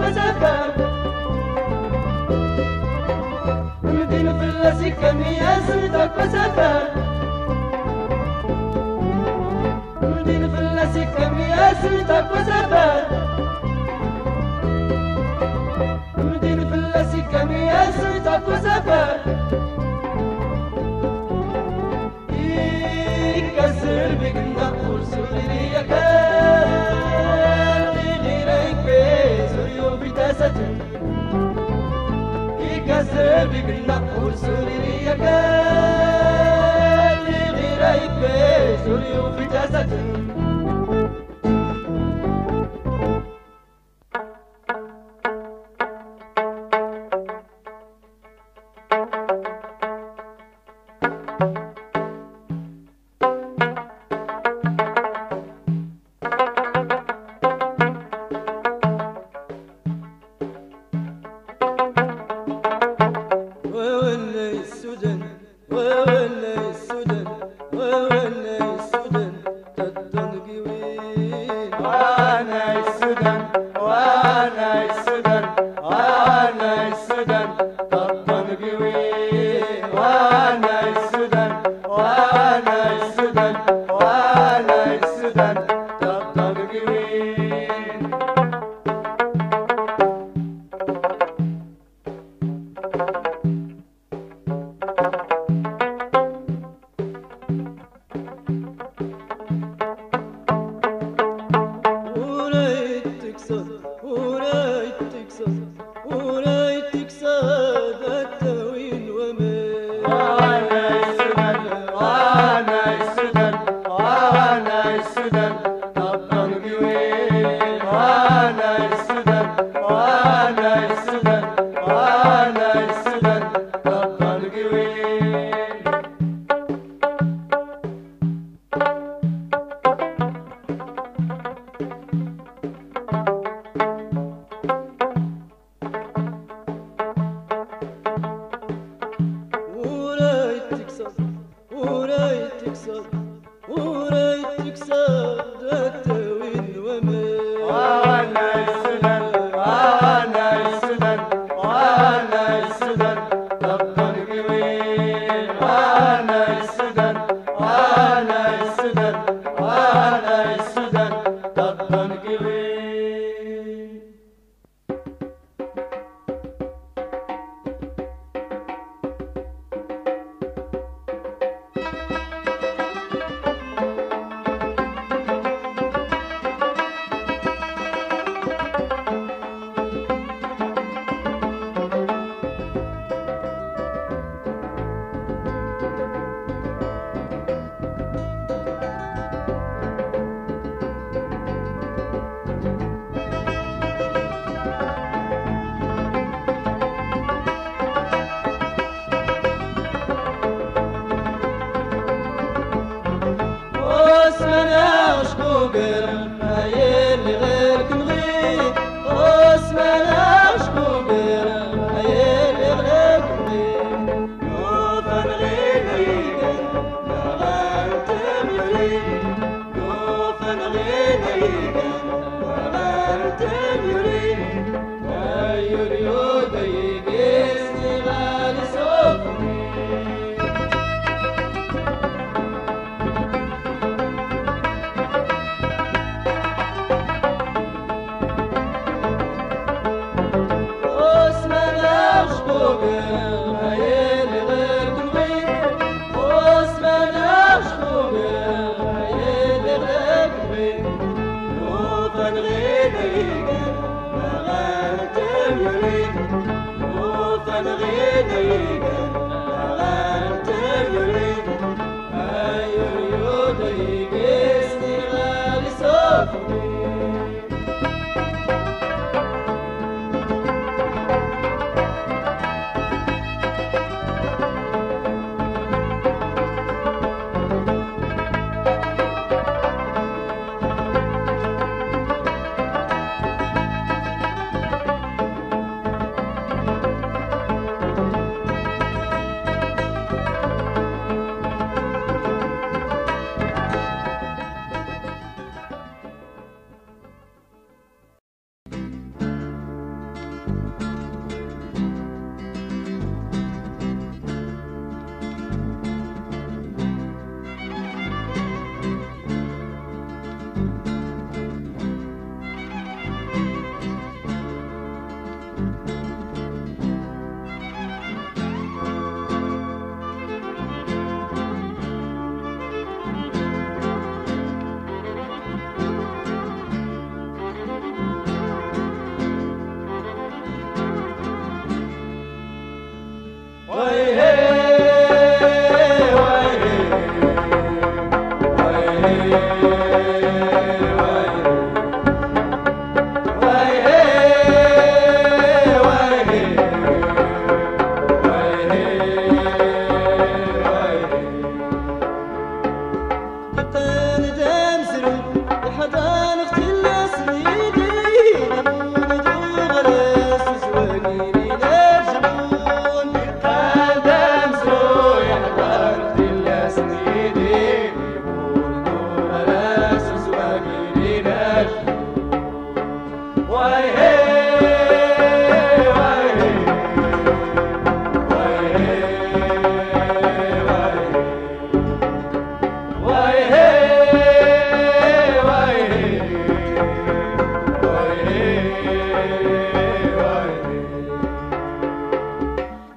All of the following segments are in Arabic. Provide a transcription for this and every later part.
وسبب ويدين في اللسكة مية سيدك وسبب ويدين في اللسكة مية سيدك وسبب ويدين في اللسكة مية سيدك وسبب يكسر بك النقور سوريا كان كاساتين كاسابي قلنا ورسولي ليا قال لي غير يبي سوري وفي كاساتين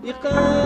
يفوس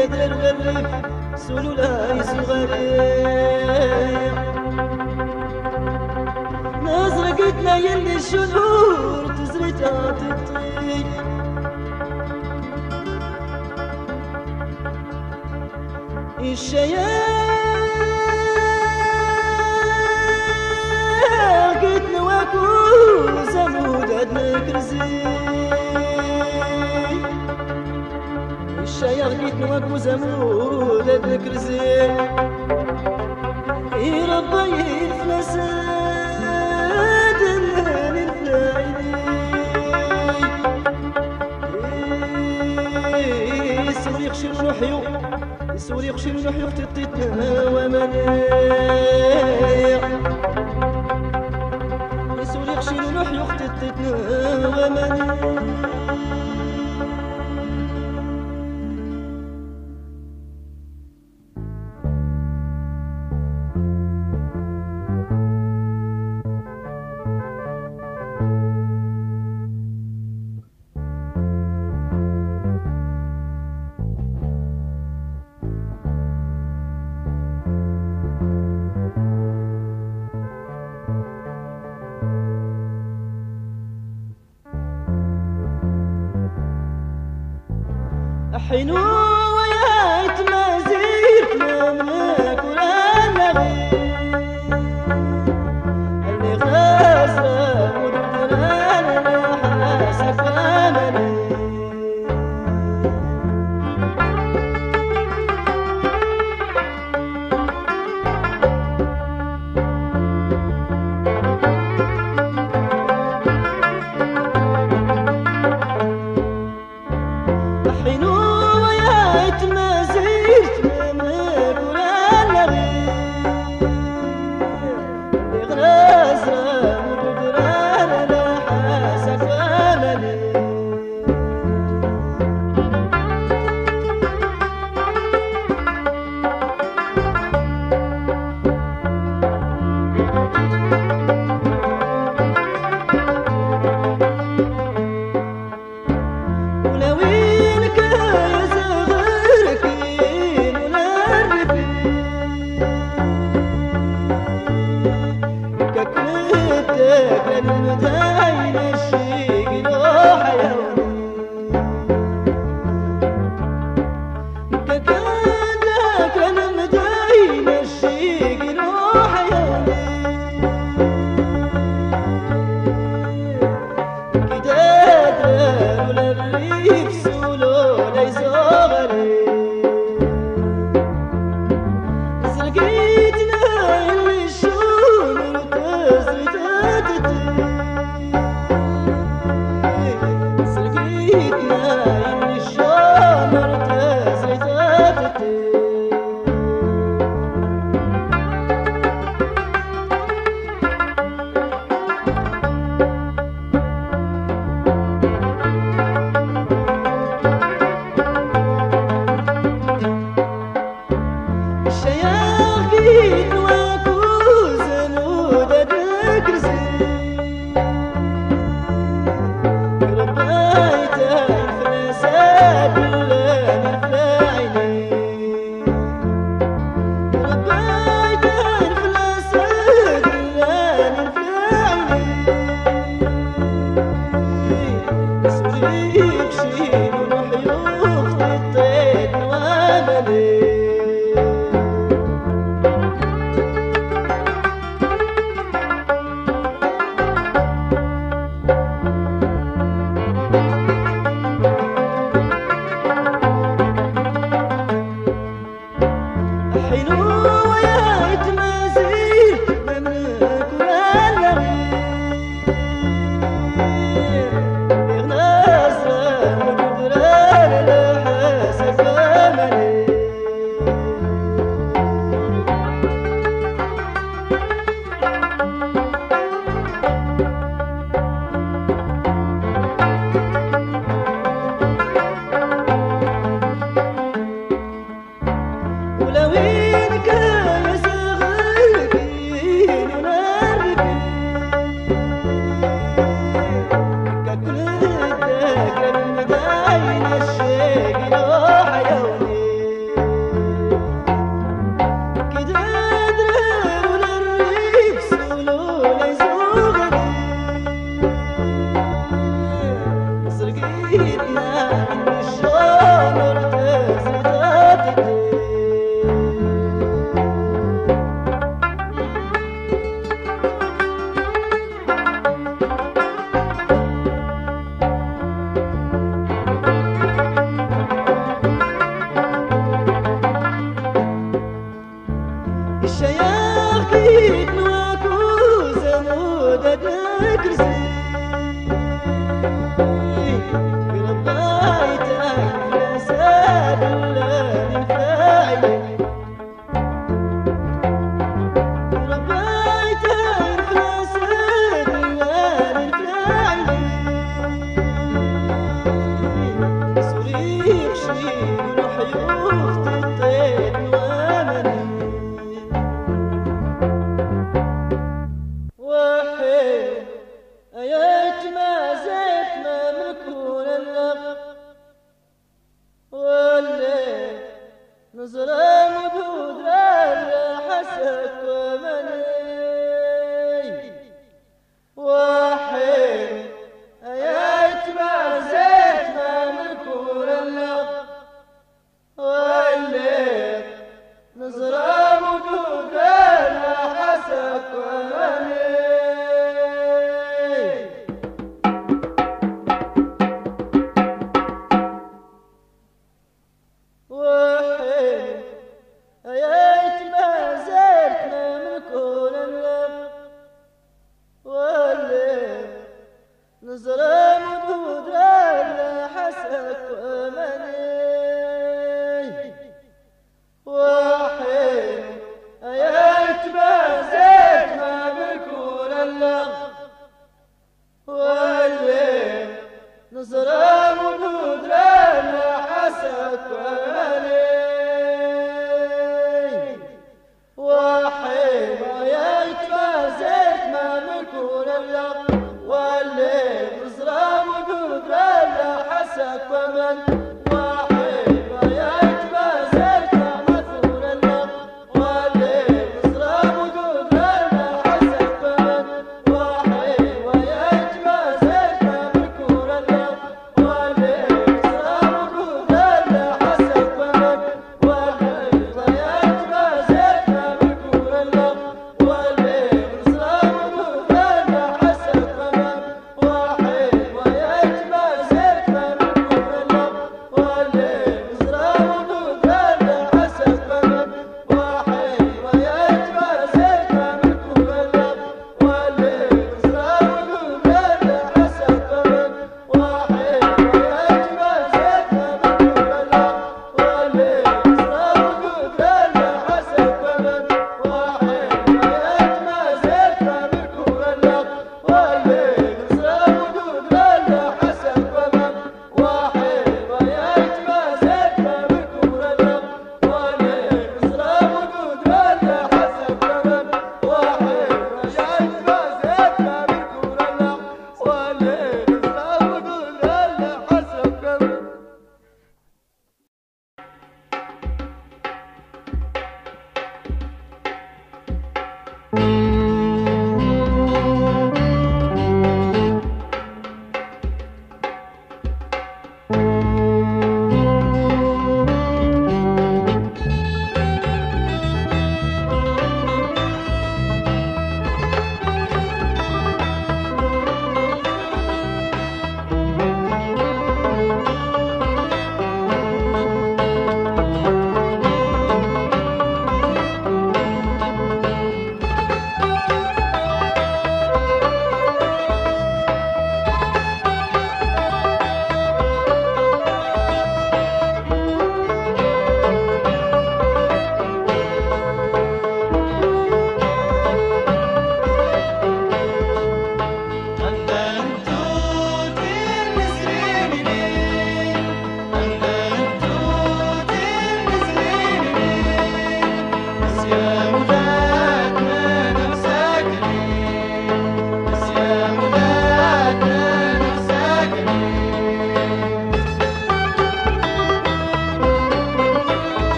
بيت الغريب سلولاي صغير نازرقتنا يلي الشنور تزرجها تطير الشياق تنواكو زمود عدنا كرزير الشياغ بيت نواك وزمول ذكر زين يربي الفساد الهان الفايدي سوري خشن نحيو سوري خشن نحيو تتتنا ومنايا سوري خشن نحيو تتتنا ومنايا حنون حلو يا جمال Kızırım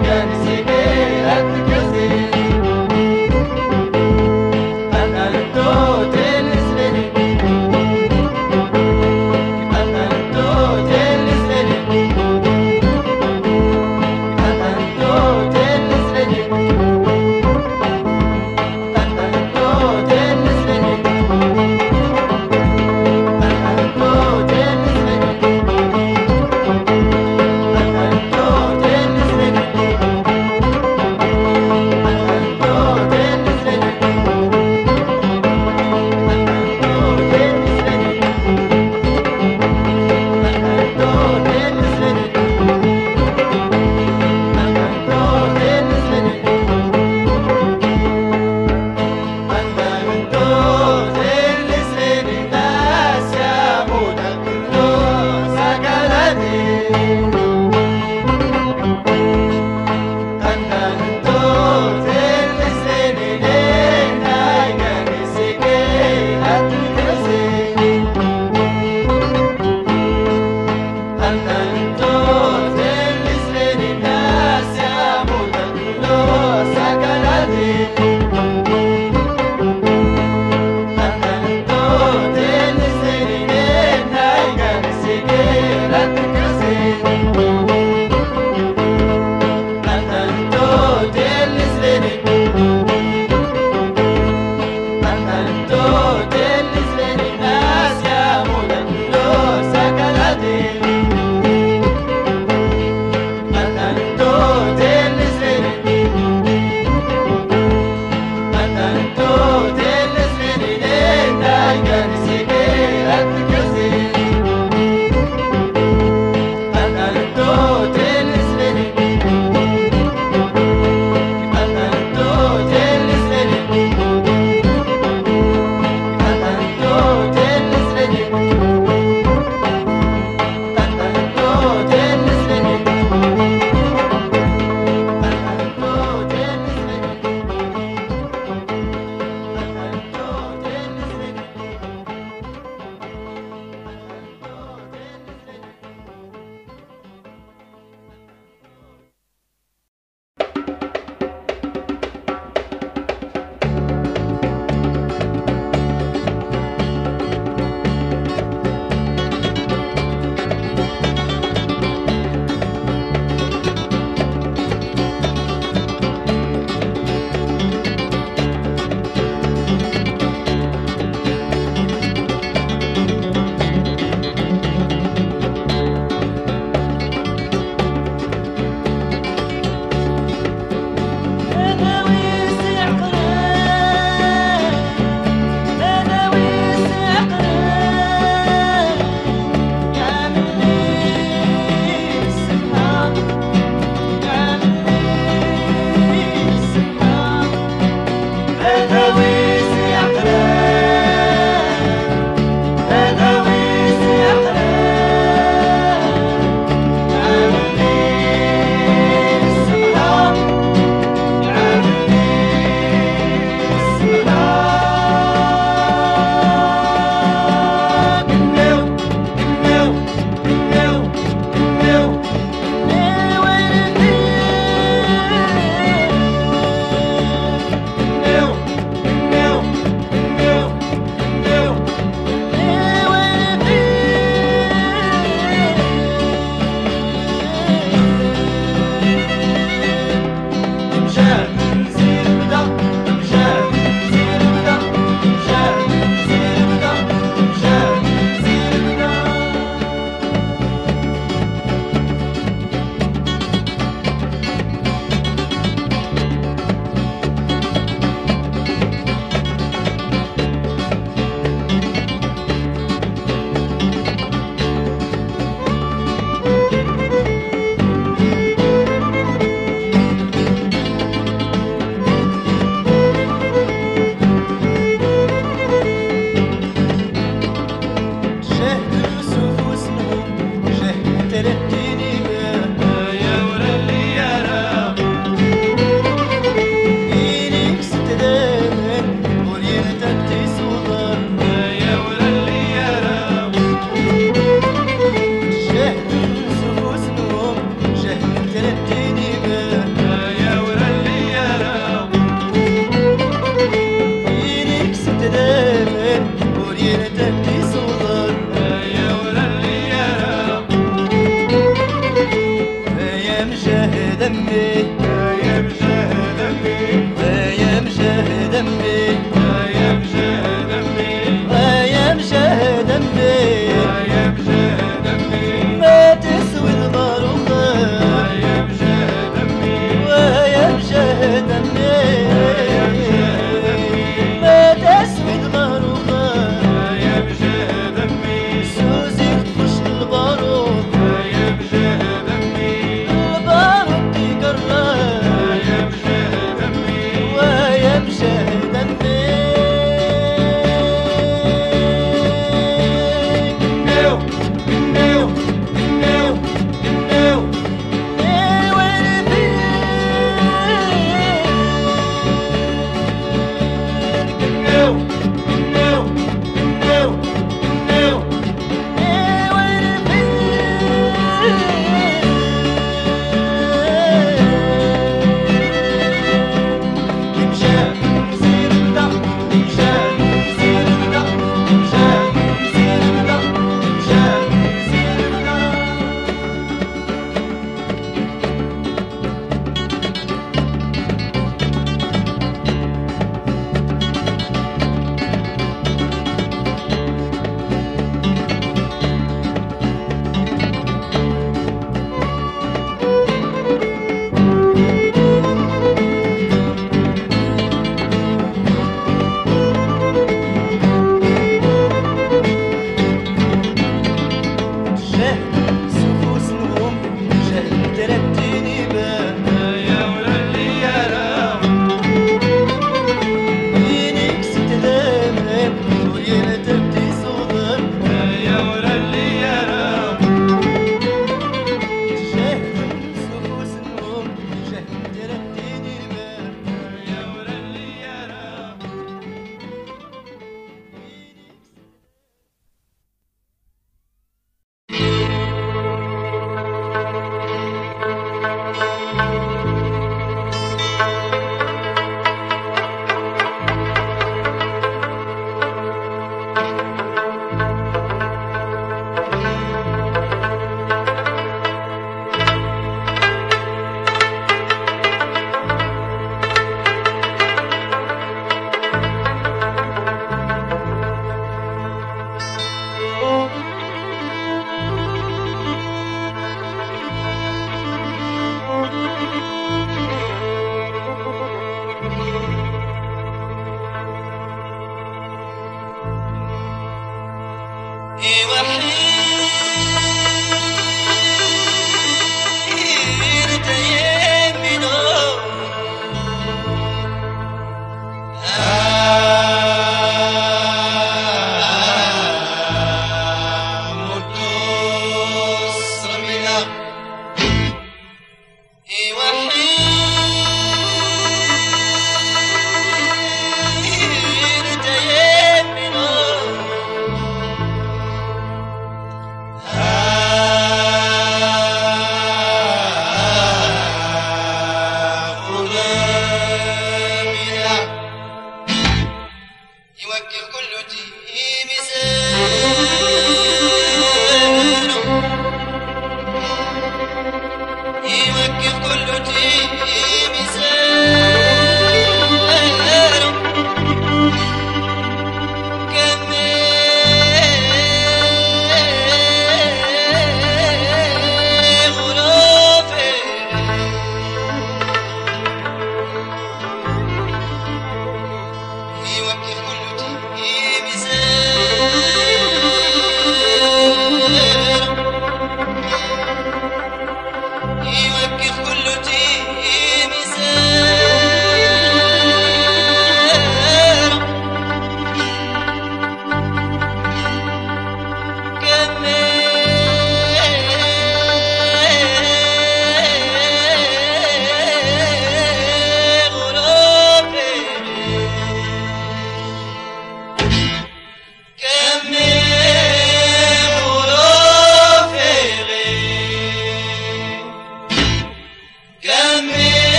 guidance.